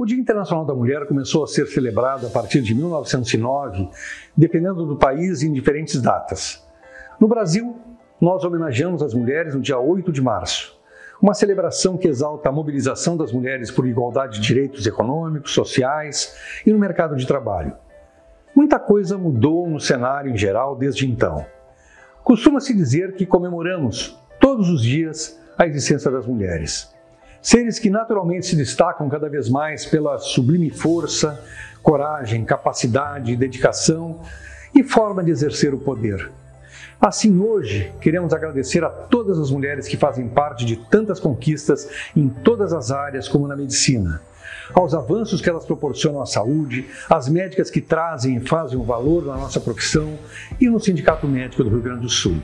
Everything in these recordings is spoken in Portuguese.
O Dia Internacional da Mulher começou a ser celebrado a partir de 1909, dependendo do país em diferentes datas. No Brasil, nós homenageamos as mulheres no dia 8 de março, uma celebração que exalta a mobilização das mulheres por igualdade de direitos econômicos, sociais e no mercado de trabalho. Muita coisa mudou no cenário em geral desde então. Costuma-se dizer que comemoramos todos os dias a existência das mulheres. Seres que naturalmente se destacam cada vez mais pela sublime força, coragem, capacidade, dedicação e forma de exercer o poder. Assim, hoje, queremos agradecer a todas as mulheres que fazem parte de tantas conquistas em todas as áreas, como na medicina, aos avanços que elas proporcionam à saúde, às médicas que trazem e fazem um valor na nossa profissão e no Sindicato Médico do Rio Grande do Sul.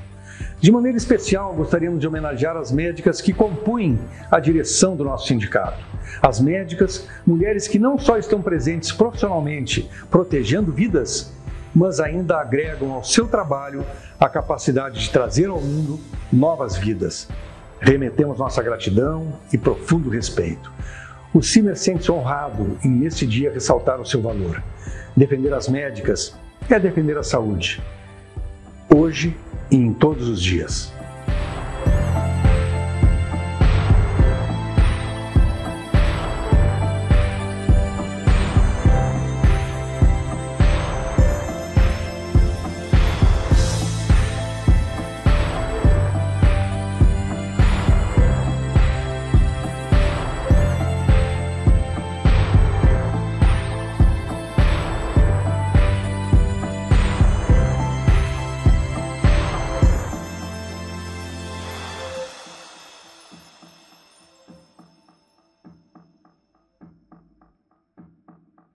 De maneira especial, gostaríamos de homenagear as médicas que compõem a direção do nosso sindicato. As médicas, mulheres que não só estão presentes profissionalmente, protegendo vidas, mas ainda agregam ao seu trabalho a capacidade de trazer ao mundo novas vidas. Remetemos nossa gratidão e profundo respeito. O CIMER sente-se honrado em, neste dia, ressaltar o seu valor. Defender as médicas é defender a saúde. Hoje em todos os dias.